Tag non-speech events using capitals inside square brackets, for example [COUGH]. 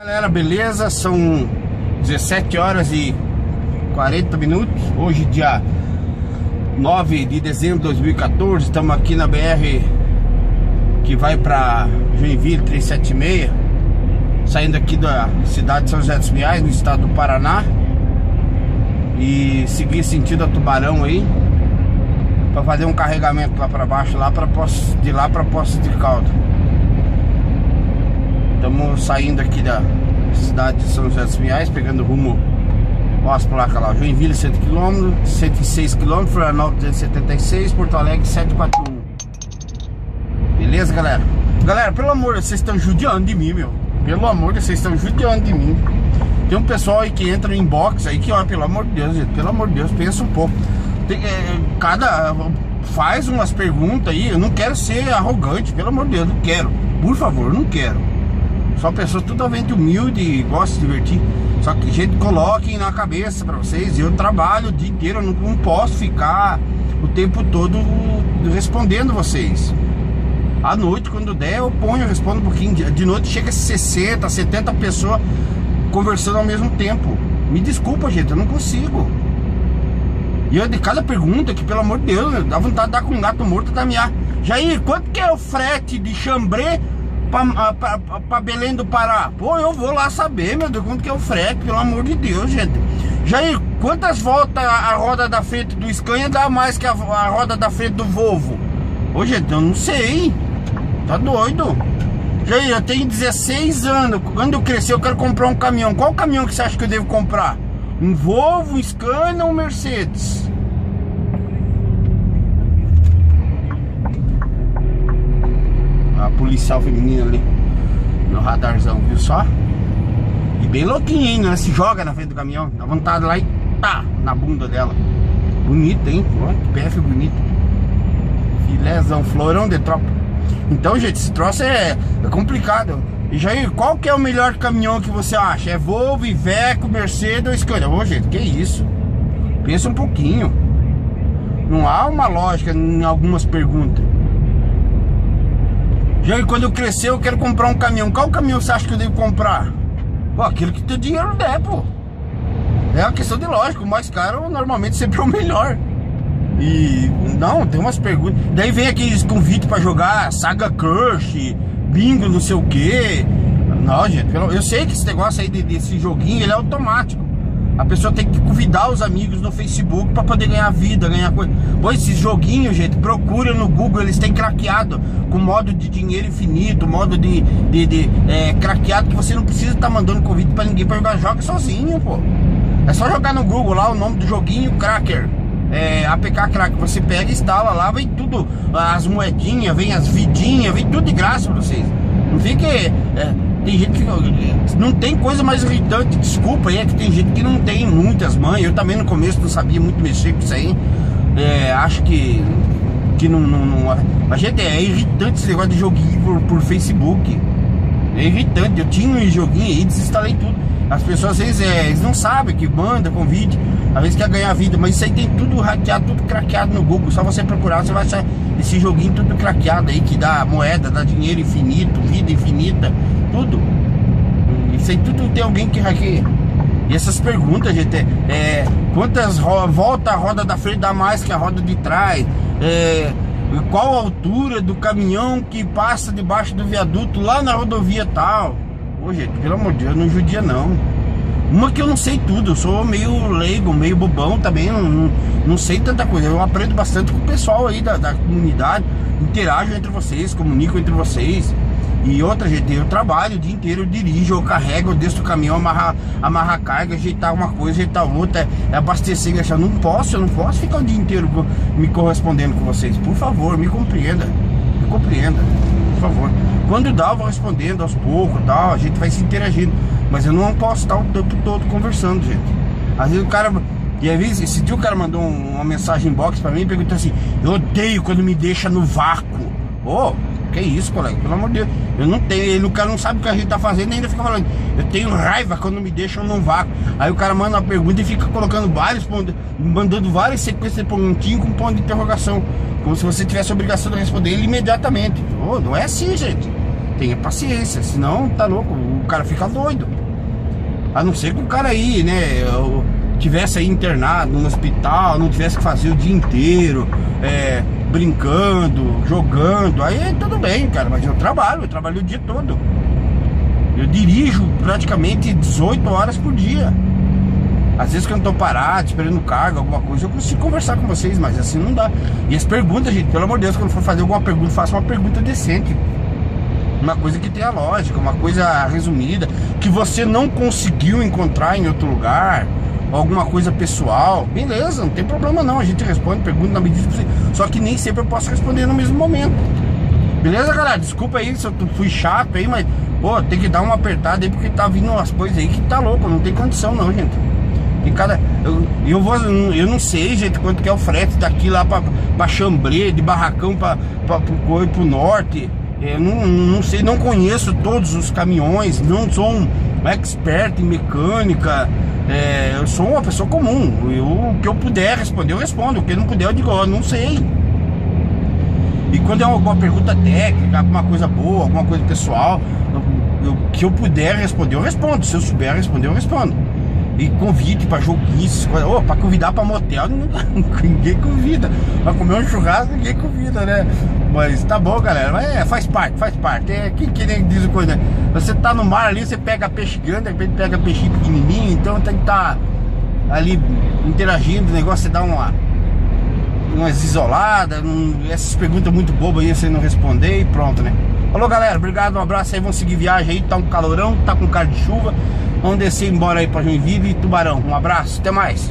Galera, beleza? São 17 horas e 40 minutos. Hoje, dia 9 de dezembro de 2014. Estamos aqui na BR que vai para Joinville 376. Saindo aqui da cidade de São José dos Pinhais, no estado do Paraná. E seguir sentido a Tubarão aí. Para fazer um carregamento lá para baixo, lá para de lá para Poços de Caldo. Estamos saindo aqui da cidade de São José dos Pinhais, pegando rumo Olha as placas lá, Joinville 100 km, 106 km, Florianópolis 276, Porto Alegre 741 Beleza, galera? Galera, pelo amor vocês estão judiando de mim, meu. Pelo amor vocês estão judiando de mim. Tem um pessoal aí que entra no inbox aí que, olha, pelo amor de Deus, gente, pelo amor de Deus, pensa um pouco. Tem, é, Cada... faz umas perguntas aí, eu não quero ser arrogante, pelo amor de Deus, não quero. Por favor, não quero Só pessoas totalmente humilde e gostam de divertir só que, gente, coloquem na cabeça para vocês. Eu trabalho o dia inteiro, eu não, não posso ficar o tempo todo respondendo vocês. À noite, quando der, eu ponho, eu respondo um pouquinho. De noite chega 60, 70 pessoas conversando ao mesmo tempo. Me desculpa, gente, eu não consigo. E eu de cada pergunta que, pelo amor de Deus, dá vontade de dar com um gato morto da minha. Jair, quanto que é o frete de chambré pra, ah, Belém do Pará. Pô, eu vou lá saber, meu Deus, quanto que é o frete, pelo amor de Deus, gente. Jair, quantas voltas a roda da frente do Scania dá mais que a, a roda da frente do Volvo? Ô, gente, eu não sei. Tá doido. Jair, eu tenho 16 anos. Quando eu crescer, eu quero comprar um caminhão. Qual caminhão que você acha que eu devo comprar? Um Volvo, um Scania ou um Mercedes? Policial feminina ali no radarzão, viu só? E bem louquinha, hein? Ela se joga na frente do caminhão, dá vontade lá e tá na bunda dela. Bonito, hein? Pô, que PF bonito. Filézão, florão de tropa. Então, gente, esse troço é, é complicado. E Jair, qual que é o melhor caminhão que você acha? É Volvo, Iveco, Mercedes ou Scania? Ô, gente, que isso? Pensa um pouquinho. Não há uma lógica em algumas perguntas. Já quando eu crescer, eu quero comprar um caminhão. Qual caminhão você acha que eu devo comprar? Pô, aquilo que teu dinheiro der, pô. É uma questão de lógica. O mais caro normalmente sempre é o melhor. E não, tem umas perguntas. Daí vem aqueles convites para jogar Saga Crush, Bingo, não sei o que. Não, gente, eu sei que esse negócio aí desse joguinho ele é automático. A pessoa tem que convidar os amigos no Facebook para poder ganhar vida, ganhar coisa. Pois esses joguinhos, gente, procura no Google, eles têm craqueado com modo de dinheiro infinito, modo de, de, de é, craqueado que você não precisa estar tá mandando convite para ninguém para jogar joga sozinho, pô. É só jogar no Google lá o nome do joguinho Cracker. É, APK Cracker, você pega, instala lá, vem tudo, as moedinhas, vem as vidinhas, vem tudo de graça pra vocês. Não fique. É, tem gente que não tem coisa mais irritante, desculpa é que tem gente que não tem muitas mães. Eu também no começo não sabia muito mexer com isso aí. É, acho que que não, não, não, A gente é irritante esse negócio de joguinho por, por Facebook. É irritante. Eu tinha um joguinho aí, desinstalei tudo. As pessoas às vezes é, eles não sabem que manda convite, às vezes quer ganhar vida, mas isso aí tem tudo hackeado, tudo craqueado no Google. Só você procurar, você vai achar esse joguinho tudo craqueado aí que dá moeda, dá dinheiro infinito, vida infinita tudo. Isso aí tudo tem alguém que hackeia. E essas perguntas, gente, é, é quantas volta a roda da frente dá mais que a roda de trás? É, qual a altura do caminhão que passa debaixo do viaduto lá na rodovia tal? Ô, gente, pelo amor de Deus, não judia não. Uma que eu não sei tudo, eu sou meio leigo, meio bobão também, não, não, não sei tanta coisa. Eu aprendo bastante com o pessoal aí da, da comunidade, interajo entre vocês, comunico entre vocês. E outra, gente, eu trabalho o dia inteiro, eu dirijo, eu carrego, eu desço o caminhão, amarrar, amarrar carga, ajeitar uma coisa, ajeitar outra, é abastecer, gastar. Não posso, eu não posso ficar o dia inteiro me correspondendo com vocês. Por favor, me compreenda. Me compreenda, por favor. Quando dá, eu vou respondendo aos poucos tal, a gente vai se interagindo. Mas eu não posso estar o tempo todo conversando, gente. Às vezes o cara. E às vezes, esse dia o cara mandou uma mensagem box pra mim e perguntou assim: Eu odeio quando me deixa no vácuo. Ô, oh, que isso, colega? Pelo amor de Deus. Eu não tenho, ele, o cara não sabe o que a gente tá fazendo e ainda fica falando. Eu tenho raiva quando me deixam num vácuo. Aí o cara manda uma pergunta e fica colocando vários pontos, mandando várias sequências de pontinho com ponto de interrogação. Como se você tivesse a obrigação de responder ele imediatamente. Oh, não é assim, gente. Tenha paciência, senão tá louco. O cara fica doido. A não ser que o cara aí, né, tivesse aí internado no hospital, não tivesse que fazer o dia inteiro, é, brincando, jogando, aí tudo bem, cara, mas eu trabalho, eu trabalho o dia todo. Eu dirijo praticamente 18 horas por dia. Às vezes que eu não tô parado, esperando carga, alguma coisa, eu consigo conversar com vocês, mas assim não dá. E as perguntas, gente, pelo amor de Deus, quando for fazer alguma pergunta, faça uma pergunta decente. Uma coisa que tenha lógica, uma coisa resumida, que você não conseguiu encontrar em outro lugar, alguma coisa pessoal, beleza, não tem problema não. A gente responde, pergunta na medida possível. Só que nem sempre eu posso responder no mesmo momento. Beleza, galera? Desculpa aí se eu fui chato aí, mas, pô, tem que dar uma apertada aí porque tá vindo umas coisas aí que tá louco, não tem condição não, gente. E cada. Eu, eu, vou, eu não sei, gente, quanto que é o frete daqui lá pra, pra Chambré, de barracão pra, pra, pro, pro norte. Eu não, não sei, não conheço todos os caminhões, não sou um expert em mecânica. É, eu sou uma pessoa comum. Eu, o que eu puder responder, eu respondo. O que não puder, eu digo, ó, não sei. E quando é alguma pergunta técnica, alguma coisa boa, alguma coisa pessoal, o que eu puder responder, eu respondo. Se eu souber responder, eu respondo. E convite pra joguinhos, oh, pra convidar pra motel, [LAUGHS] ninguém convida. Pra comer um churrasco, ninguém convida, né? Mas tá bom, galera. Mas é, faz parte, faz parte. É, quem que nem diz coisa, né? Você tá no mar ali, você pega peixe grande, de repente pega peixe pequenininho, então tem que estar tá ali interagindo, o negócio você dá uma umas isoladas, essas perguntas muito bobas aí você não responder e pronto, né? Falou galera, obrigado, um abraço aí, vamos seguir viagem aí, tá um calorão, tá com cara de chuva. Vamos descer embora aí pra Joinville e Tubarão. Um abraço, até mais.